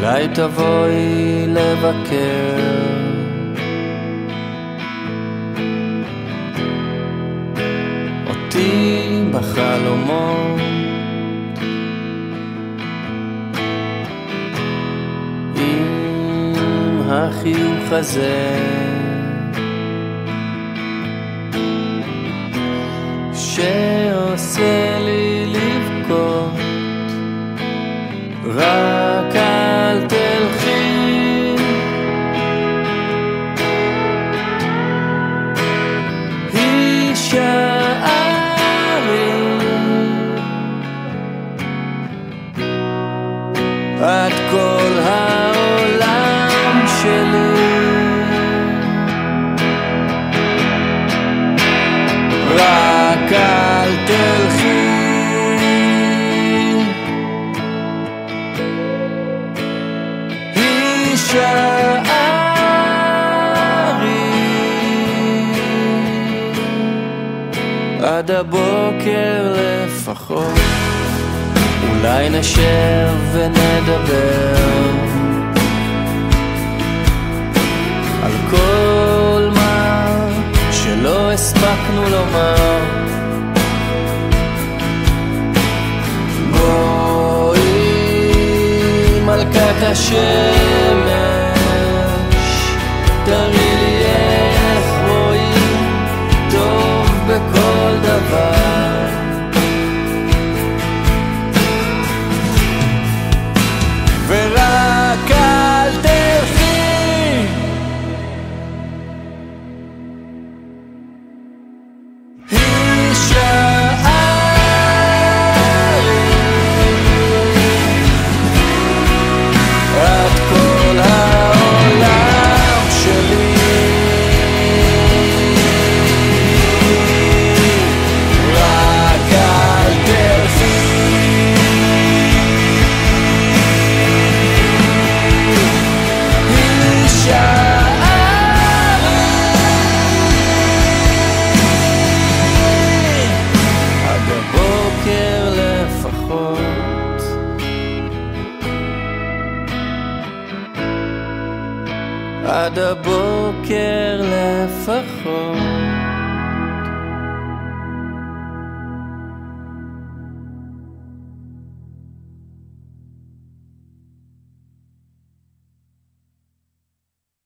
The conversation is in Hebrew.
אולי תבואי לבקר. אותי בחלומות. עם החיוך הזה. שעושה עד הבוקר לפחות. אולי נשב ונדבר. על כל מה שלא הספקנו לומר. בואי מלכת השמש תראי עד הבוקר לפחות